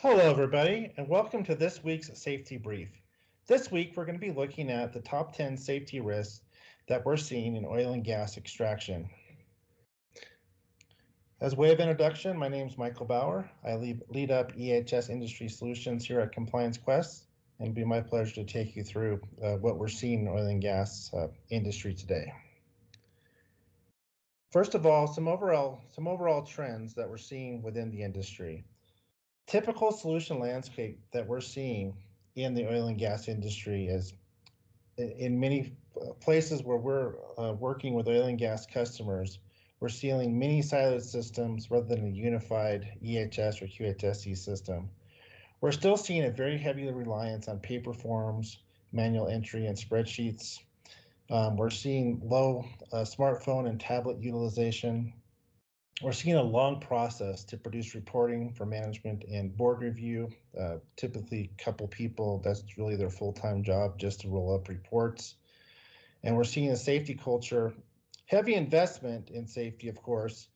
Hello, everybody, and welcome to this week's safety brief. This week, we're going to be looking at the top 10 safety risks that we're seeing in oil and gas extraction. As way of introduction, my name is Michael Bower. I lead, up EHS Industry Solutions here at Compliance Quest, and it'll be my pleasure to take you through uh, what we're seeing in the oil and gas uh, industry today. First of all, some overall some overall trends that we're seeing within the industry typical solution landscape that we're seeing in the oil and gas industry is in many places where we're uh, working with oil and gas customers, we're seeing many siloed systems rather than a unified EHS or QHSE system. We're still seeing a very heavy reliance on paper forms, manual entry, and spreadsheets. Um, we're seeing low uh, smartphone and tablet utilization we're seeing a long process to produce reporting for management and board review. Uh, typically, a couple people, that's really their full-time job just to roll up reports. And we're seeing a safety culture, heavy investment in safety, of course,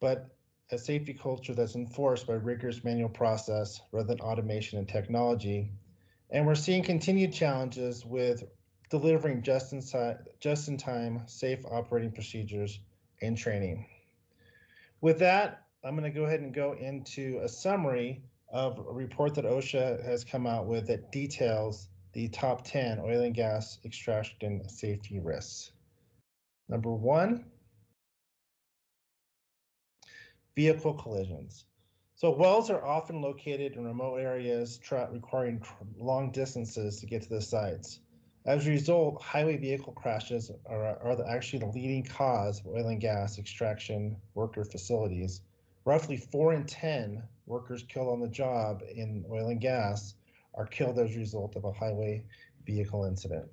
but a safety culture that's enforced by rigorous manual process rather than automation and technology. And we're seeing continued challenges with delivering just in, just in time safe operating procedures and training. With that, I'm going to go ahead and go into a summary of a report that OSHA has come out with that details the top 10 oil and gas extraction safety risks. Number one, vehicle collisions. So wells are often located in remote areas requiring long distances to get to the sites. As a result, highway vehicle crashes are, are the, actually the leading cause of oil and gas extraction worker facilities. Roughly four in 10 workers killed on the job in oil and gas are killed as a result of a highway vehicle incident.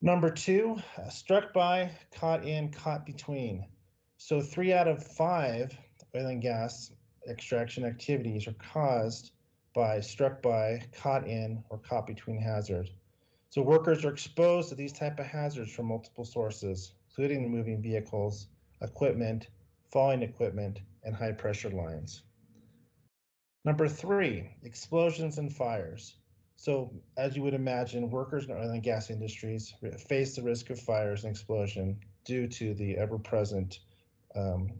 Number two, uh, struck by, caught in, caught between. So three out of five oil and gas extraction activities are caused by, struck by, caught in, or caught between hazards. So workers are exposed to these type of hazards from multiple sources, including moving vehicles, equipment, falling equipment, and high pressure lines. Number three, explosions and fires. So as you would imagine, workers in oil and gas industries face the risk of fires and explosion due to the ever-present um,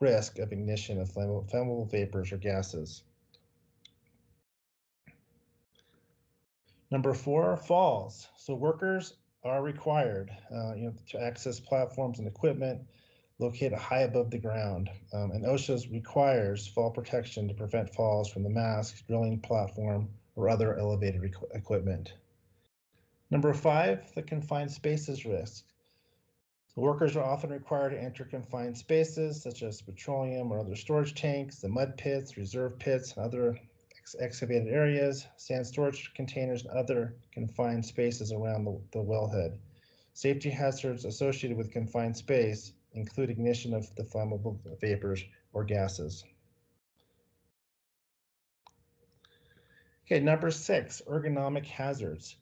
risk of ignition of flammable, flammable vapors or gases. Number four, falls. So workers are required, uh, you know, to access platforms and equipment located high above the ground. Um, and OSHA requires fall protection to prevent falls from the mast, drilling platform, or other elevated equipment. Number five, the confined spaces risk. So workers are often required to enter confined spaces such as petroleum or other storage tanks, the mud pits, reserve pits, and other ex excavated areas, sand storage containers, and other confined spaces around the, the wellhead. Safety hazards associated with confined space include ignition of the flammable vapors or gases. Okay, number six, ergonomic hazards.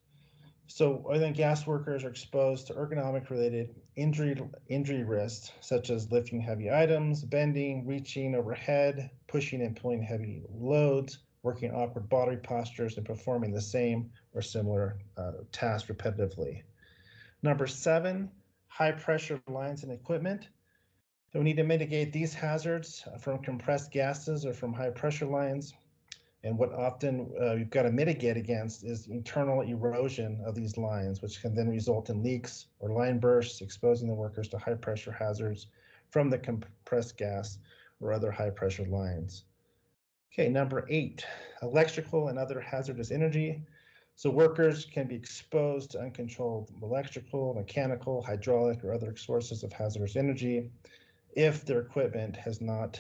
So oil and gas workers are exposed to ergonomic related injury injury risks, such as lifting heavy items, bending, reaching overhead, pushing and pulling heavy loads, working awkward body postures, and performing the same or similar uh, tasks repetitively. Number seven, high pressure lines and equipment. So we need to mitigate these hazards from compressed gases or from high pressure lines. And what often uh, you've got to mitigate against is internal erosion of these lines, which can then result in leaks or line bursts, exposing the workers to high pressure hazards from the compressed gas or other high pressure lines. Okay, number eight, electrical and other hazardous energy. So workers can be exposed to uncontrolled electrical, mechanical, hydraulic, or other sources of hazardous energy if their equipment has not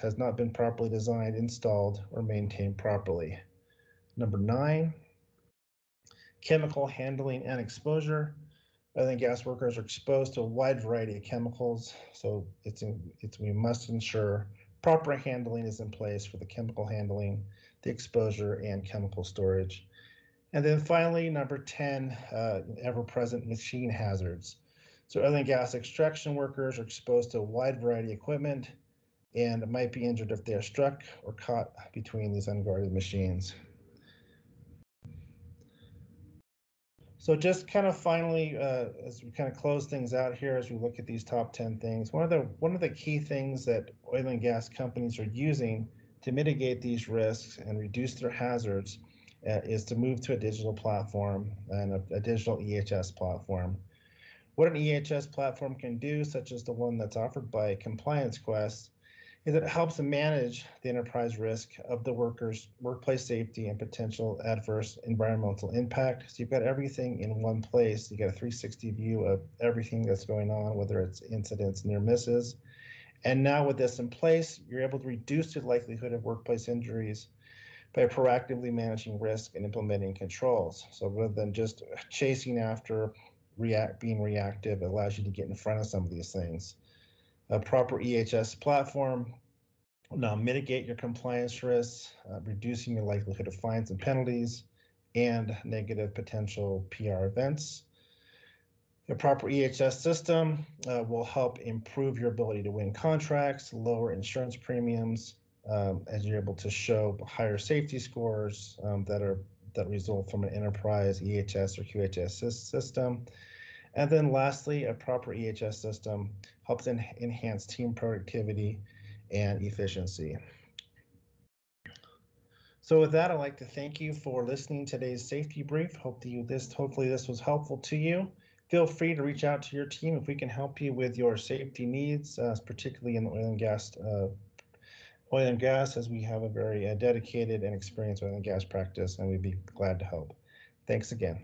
has not been properly designed, installed, or maintained properly. Number nine, chemical handling and exposure. Oil and gas workers are exposed to a wide variety of chemicals, so it's, in, it's we must ensure proper handling is in place for the chemical handling, the exposure, and chemical storage. And then finally, number 10, uh, ever-present machine hazards. So oil and gas extraction workers are exposed to a wide variety of equipment, and might be injured if they are struck or caught between these unguarded machines. So just kind of finally, uh, as we kind of close things out here, as we look at these top 10 things, one of the one of the key things that oil and gas companies are using to mitigate these risks and reduce their hazards uh, is to move to a digital platform and a, a digital EHS platform. What an EHS platform can do, such as the one that's offered by Compliance Quest, is it helps manage the enterprise risk of the workers' workplace safety and potential adverse environmental impact. So you've got everything in one place. You get a 360 view of everything that's going on, whether it's incidents, near misses. And now with this in place, you're able to reduce the likelihood of workplace injuries by proactively managing risk and implementing controls. So rather than just chasing after react being reactive, it allows you to get in front of some of these things a proper EHS platform now mitigate your compliance risks, uh, reducing your likelihood of fines and penalties, and negative potential PR events. A proper EHS system uh, will help improve your ability to win contracts, lower insurance premiums, um, as you're able to show higher safety scores um, that are that result from an enterprise EHS or QHS system, and then lastly, a proper EHS system helps en enhance team productivity and efficiency. So with that, I'd like to thank you for listening to today's safety brief. Hope you this hopefully this was helpful to you. Feel free to reach out to your team if we can help you with your safety needs, uh, particularly in the oil and gas uh, oil and gas, as we have a very uh, dedicated and experienced oil and gas practice, and we'd be glad to help. Thanks again.